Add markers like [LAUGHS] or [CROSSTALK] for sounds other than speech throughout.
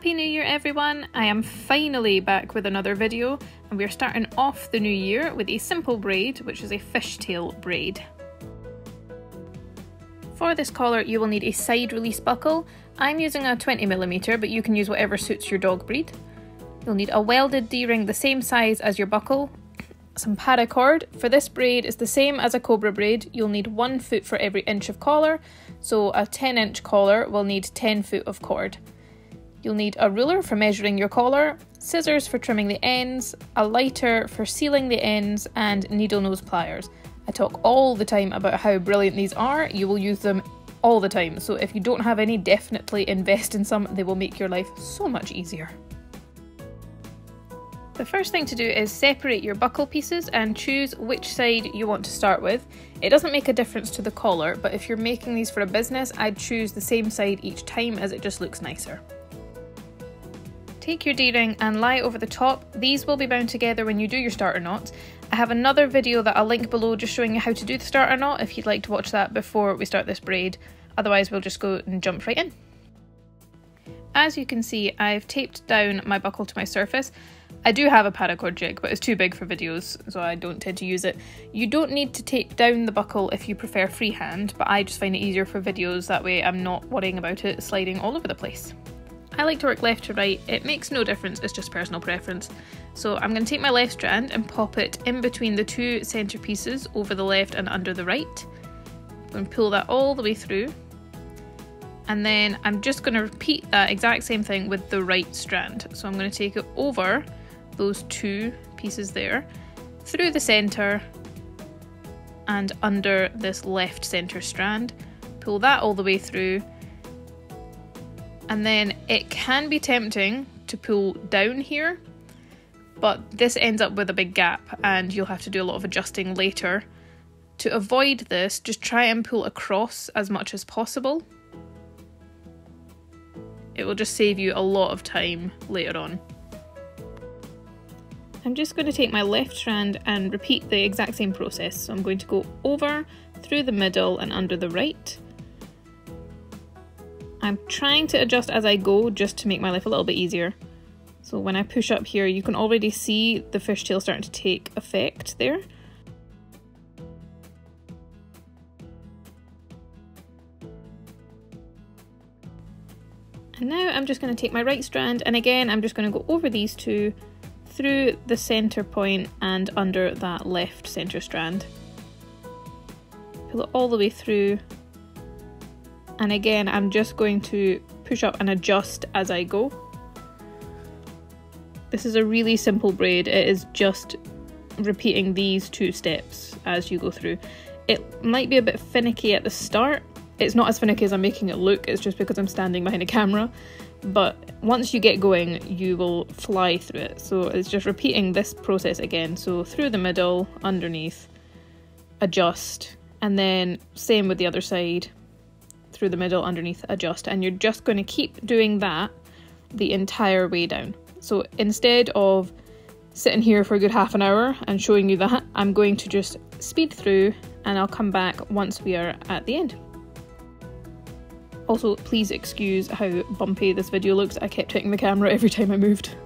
Happy New Year everyone! I am finally back with another video and we are starting off the new year with a simple braid which is a fishtail braid. For this collar you will need a side release buckle. I'm using a 20mm but you can use whatever suits your dog breed. You'll need a welded D-ring the same size as your buckle, some paracord. For this braid is the same as a cobra braid, you'll need one foot for every inch of collar, so a 10 inch collar will need 10 foot of cord. You'll need a ruler for measuring your collar, scissors for trimming the ends, a lighter for sealing the ends, and needle nose pliers. I talk all the time about how brilliant these are, you will use them all the time, so if you don't have any, definitely invest in some, they will make your life so much easier. The first thing to do is separate your buckle pieces and choose which side you want to start with. It doesn't make a difference to the collar, but if you're making these for a business, I'd choose the same side each time as it just looks nicer. Take your D-ring and lie over the top. These will be bound together when you do your starter knot. I have another video that I'll link below just showing you how to do the starter knot if you'd like to watch that before we start this braid. Otherwise we'll just go and jump right in. As you can see, I've taped down my buckle to my surface. I do have a paracord jig, but it's too big for videos, so I don't tend to use it. You don't need to tape down the buckle if you prefer freehand, but I just find it easier for videos, that way I'm not worrying about it sliding all over the place. I like to work left to right, it makes no difference, it's just personal preference. So I'm going to take my left strand and pop it in between the two centre pieces over the left and under the right. I'm going to pull that all the way through. And then I'm just going to repeat that exact same thing with the right strand. So I'm going to take it over those two pieces there, through the centre and under this left centre strand. Pull that all the way through and then it can be tempting to pull down here, but this ends up with a big gap and you'll have to do a lot of adjusting later. To avoid this, just try and pull across as much as possible. It will just save you a lot of time later on. I'm just going to take my left strand and repeat the exact same process. So I'm going to go over, through the middle and under the right. I'm trying to adjust as I go just to make my life a little bit easier. So when I push up here, you can already see the fishtail starting to take effect there. And now I'm just going to take my right strand and again I'm just going to go over these two through the centre point and under that left centre strand. Pull it all the way through and again I'm just going to push up and adjust as I go. This is a really simple braid, it is just repeating these two steps as you go through. It might be a bit finicky at the start, it's not as finicky as I'm making it look, it's just because I'm standing behind a camera, but once you get going you will fly through it. So it's just repeating this process again, so through the middle, underneath, adjust, and then same with the other side, through the middle, underneath, adjust, and you're just going to keep doing that the entire way down. So instead of sitting here for a good half an hour and showing you that, I'm going to just speed through and I'll come back once we are at the end. Also, please excuse how bumpy this video looks, I kept hitting the camera every time I moved.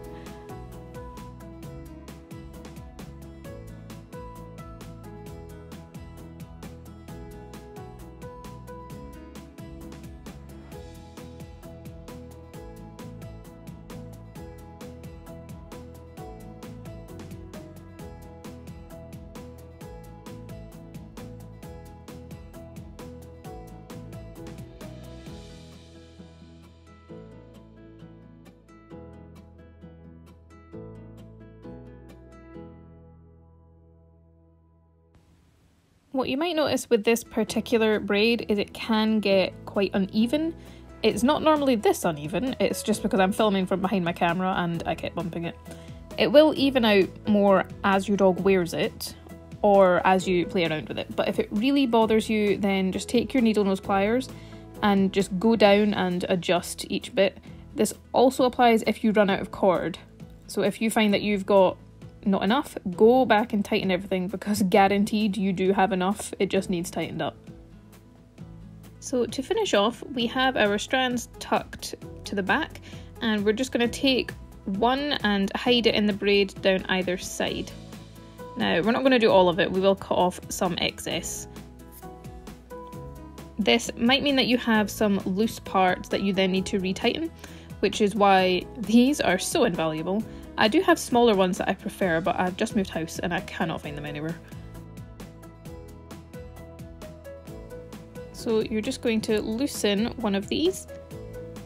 What you might notice with this particular braid is it can get quite uneven. It's not normally this uneven, it's just because I'm filming from behind my camera and I kept bumping it. It will even out more as your dog wears it or as you play around with it. But if it really bothers you, then just take your needle nose pliers and just go down and adjust each bit. This also applies if you run out of cord. So if you find that you've got not enough, go back and tighten everything because guaranteed you do have enough, it just needs tightened up. So to finish off, we have our strands tucked to the back and we're just going to take one and hide it in the braid down either side. Now, we're not going to do all of it, we will cut off some excess. This might mean that you have some loose parts that you then need to retighten, which is why these are so invaluable. I do have smaller ones that I prefer, but I've just moved house and I cannot find them anywhere. So you're just going to loosen one of these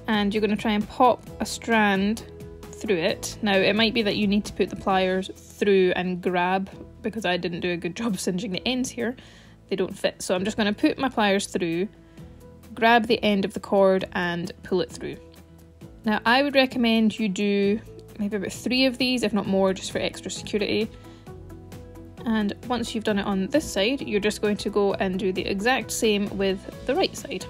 and you're going to try and pop a strand through it. Now it might be that you need to put the pliers through and grab because I didn't do a good [LAUGHS] job singeing the ends here. They don't fit. So I'm just going to put my pliers through, grab the end of the cord and pull it through. Now I would recommend you do maybe about three of these, if not more, just for extra security. And once you've done it on this side, you're just going to go and do the exact same with the right side.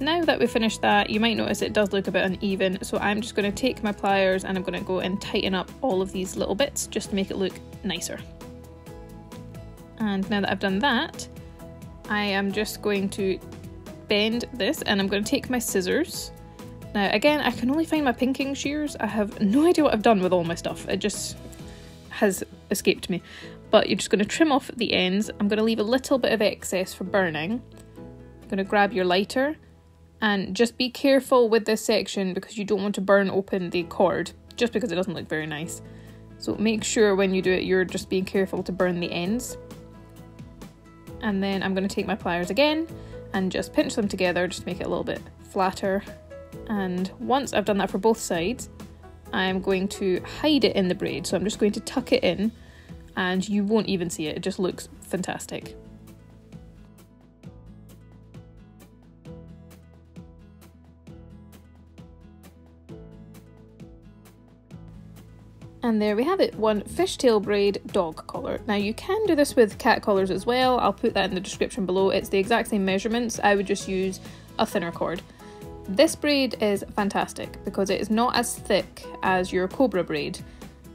Now that we've finished that, you might notice it does look a bit uneven, so I'm just going to take my pliers and I'm going to go and tighten up all of these little bits just to make it look nicer. And now that I've done that, I am just going to bend this and I'm going to take my scissors. Now again, I can only find my pinking shears. I have no idea what I've done with all my stuff. It just has escaped me. But you're just going to trim off the ends. I'm going to leave a little bit of excess for burning. I'm going to grab your lighter and just be careful with this section because you don't want to burn open the cord just because it doesn't look very nice. So make sure when you do it you're just being careful to burn the ends. And then I'm going to take my pliers again and just pinch them together just to make it a little bit flatter. And once I've done that for both sides, I'm going to hide it in the braid. So I'm just going to tuck it in and you won't even see it. It just looks fantastic. And there we have it, one fishtail braid dog collar. Now you can do this with cat collars as well, I'll put that in the description below. It's the exact same measurements, I would just use a thinner cord. This braid is fantastic because it is not as thick as your cobra braid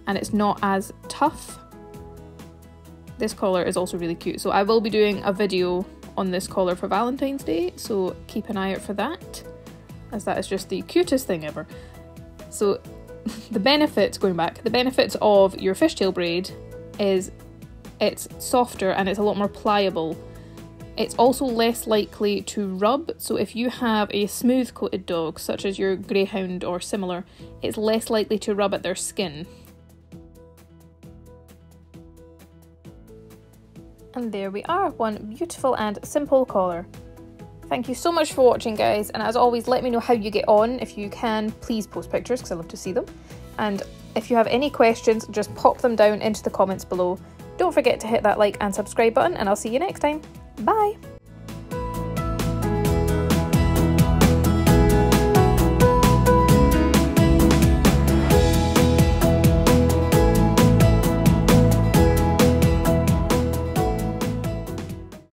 and it's not as tough. This collar is also really cute, so I will be doing a video on this collar for Valentine's Day, so keep an eye out for that, as that is just the cutest thing ever. So [LAUGHS] the benefits, going back, the benefits of your fishtail braid is it's softer and it's a lot more pliable. It's also less likely to rub, so if you have a smooth coated dog, such as your greyhound or similar, it's less likely to rub at their skin. And there we are, one beautiful and simple collar. Thank you so much for watching guys and as always let me know how you get on. If you can please post pictures because I love to see them. And if you have any questions just pop them down into the comments below. Don't forget to hit that like and subscribe button and I'll see you next time. Bye!